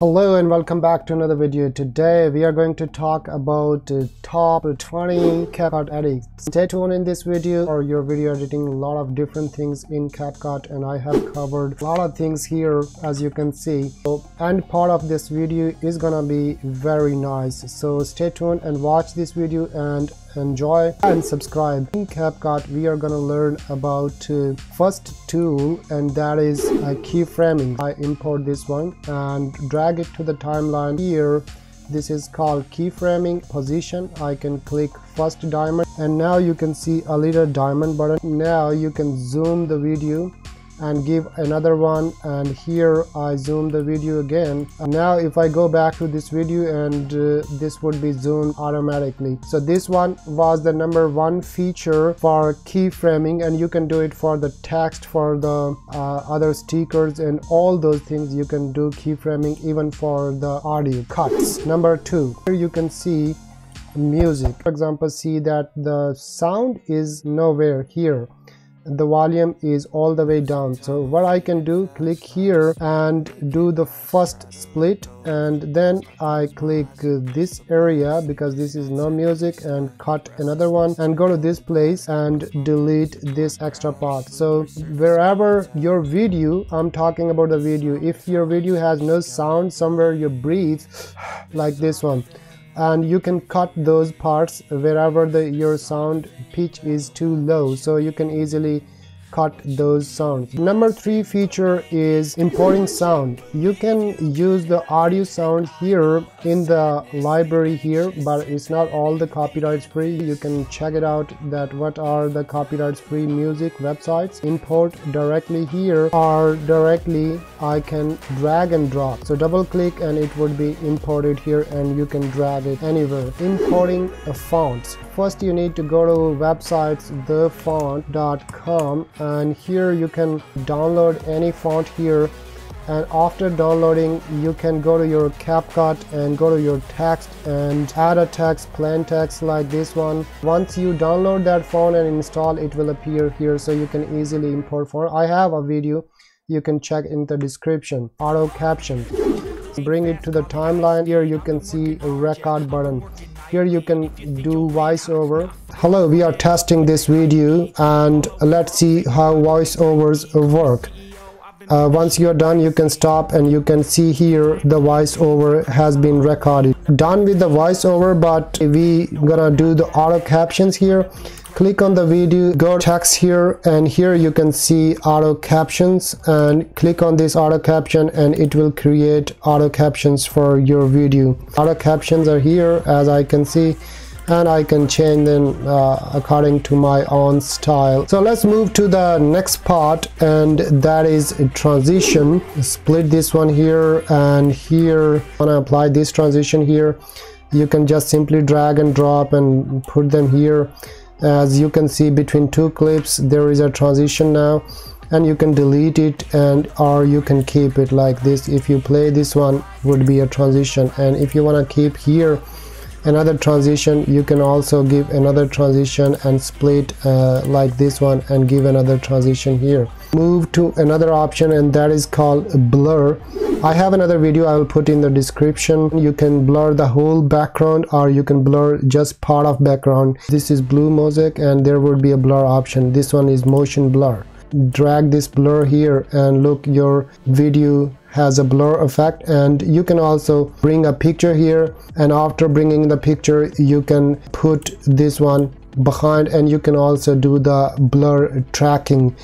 Hello and welcome back to another video. Today we are going to talk about uh, top 20 CapCut edits. Stay tuned in this video or your video editing a lot of different things in CapCut and I have covered a lot of things here as you can see. So, and part of this video is gonna be very nice. So stay tuned and watch this video and enjoy and subscribe. In CapCut we are gonna learn about uh, first tool and that is uh, keyframing. I import this one and drag it to the timeline. Here this is called keyframing position. I can click first diamond and now you can see a little diamond button. Now you can zoom the video and give another one and here I zoom the video again. Now if I go back to this video and uh, this would be zoomed automatically. So this one was the number one feature for keyframing and you can do it for the text for the uh, other stickers and all those things you can do keyframing even for the audio cuts. Number two here you can see music. For example see that the sound is nowhere here the volume is all the way down. So what I can do click here and do the first split and then I click this area because this is no music and cut another one and go to this place and delete this extra part. So wherever your video I'm talking about the video if your video has no sound somewhere you breathe like this one and you can cut those parts wherever the your sound pitch is too low. So you can easily cut those sounds. Number three feature is importing sound. You can use the audio sound here in the library here but it's not all the copyrights free. You can check it out that what are the copyrights free music websites. Import directly here or directly I can drag and drop. So double click and it would be imported here and you can drag it anywhere. Importing a fonts first you need to go to websites dafont.com and here you can download any font here. And after downloading you can go to your CapCut and go to your text and add a text plain text like this one. Once you download that font and install it will appear here so you can easily import font I have a video. You can check in the description. Auto caption. Bring it to the timeline. Here you can see a record button here you can do voiceover. Hello we are testing this video and let's see how voiceovers work. Uh, once you're done you can stop and you can see here the voiceover has been recorded. Done with the voiceover but we gonna do the auto captions here click on the video go text here and here you can see auto captions and click on this auto caption and it will create auto captions for your video. Auto captions are here as I can see and I can change them uh, according to my own style. So let's move to the next part and that is transition. Split this one here and here when I apply this transition here. You can just simply drag and drop and put them here as you can see between two clips there is a transition now and you can delete it and or you can keep it like this. If you play this one would be a transition. And if you want to keep here another transition you can also give another transition and split uh, like this one and give another transition here move to another option and that is called blur. I have another video I will put in the description. You can blur the whole background or you can blur just part of background. This is blue mosaic and there would be a blur option. This one is motion blur. Drag this blur here and look your video has a blur effect. And you can also bring a picture here and after bringing the picture you can put this one behind and you can also do the blur tracking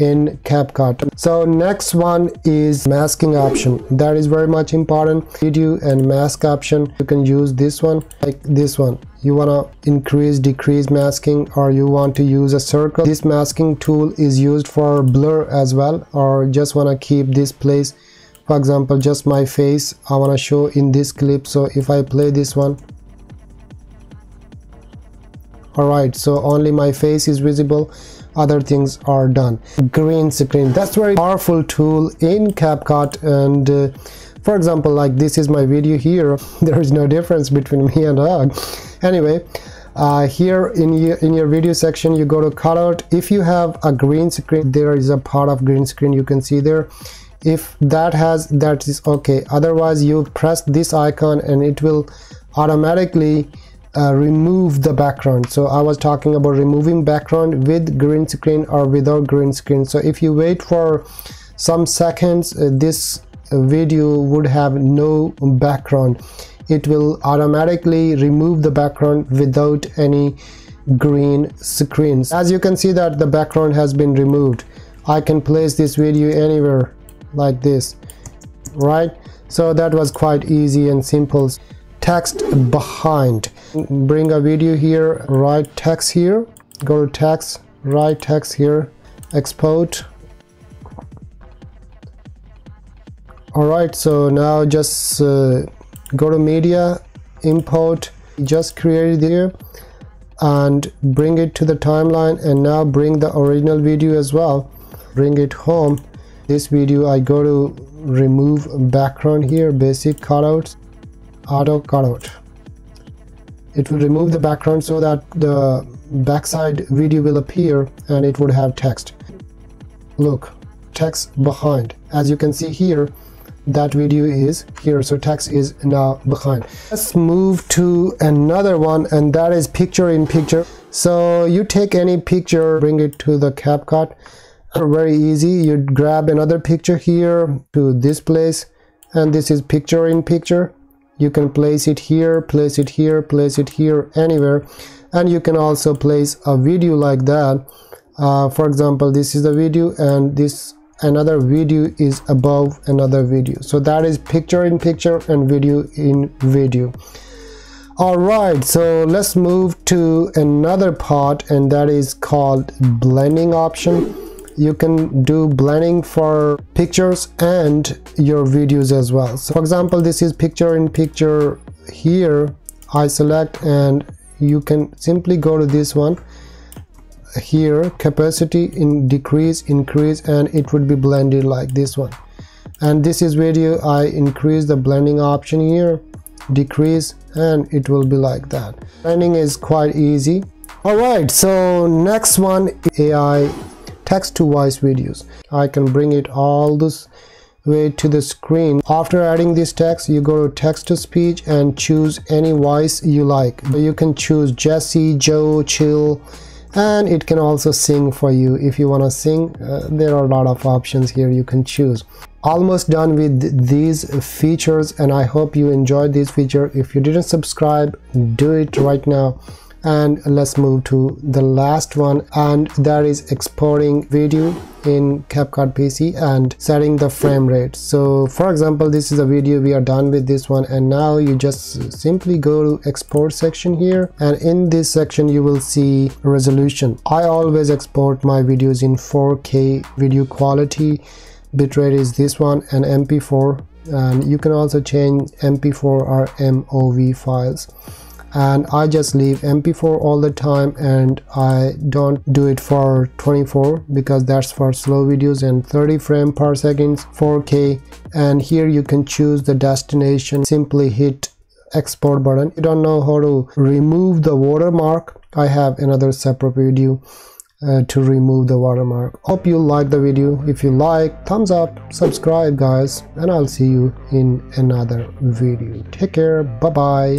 in CapCut. So next one is masking option. That is very much important. Video and mask option. You can use this one like this one. You want to increase decrease masking or you want to use a circle. This masking tool is used for blur as well or just want to keep this place for example just my face I want to show in this clip so if I play this one alright so only my face is visible other things are done. Green screen. That's very powerful tool in CapCut and uh, for example like this is my video here. There is no difference between me and dog anyway uh, here in your in your video section you go to cutout if you have a green screen there is a part of green screen you can see there. If that has that is okay. Otherwise you press this icon and it will automatically uh, remove the background. So I was talking about removing background with green screen or without green screen. So if you wait for some seconds uh, this video would have no background. It will automatically remove the background without any green screens. As you can see that the background has been removed. I can place this video anywhere like this right? So that was quite easy and simple text behind. Bring a video here write text here. Go to text write text here. Export. All right so now just uh, go to media import just create it here and bring it to the timeline and now bring the original video as well. Bring it home. This video I go to remove background here basic cutouts auto cutout it will remove the background so that the backside video will appear and it would have text. Look text behind. As you can see here that video is here so text is now behind. Let's move to another one and that is picture in picture. So you take any picture bring it to the CapCut. Very easy. You grab another picture here to this place and this is picture in picture you can place it here place it here place it here anywhere. And you can also place a video like that. Uh, for example this is the video and this another video is above another video. So that is picture in picture and video in video. All right so let's move to another part and that is called blending option you can do blending for pictures and your videos as well. So for example this is picture in picture here. I select and you can simply go to this one. Here opacity in decrease increase and it would be blended like this one. And this is video I increase the blending option here decrease and it will be like that. Blending is quite easy. All right so next one AI text to voice videos. I can bring it all this way to the screen. After adding this text you go to text to speech and choose any voice you like. You can choose Jesse Joe chill and it can also sing for you. If you want to sing uh, there are a lot of options here you can choose. Almost done with these features and i hope you enjoyed this feature. If you didn't subscribe do it right now and let's move to the last one. And that is exporting video in CapCut PC and setting the frame rate. So for example this is a video we are done with this one. And now you just simply go to export section here. And in this section you will see resolution. I always export my videos in 4k video quality. Bitrate is this one and mp4 and you can also change mp4 or mov files and I just leave mp4 all the time and I don't do it for 24 because that's for slow videos and 30 frame per second 4k and here you can choose the destination simply hit export button. You don't know how to remove the watermark. I have another separate video uh, to remove the watermark. Hope you like the video. If you like thumbs up subscribe guys and I'll see you in another video. Take care. Bye bye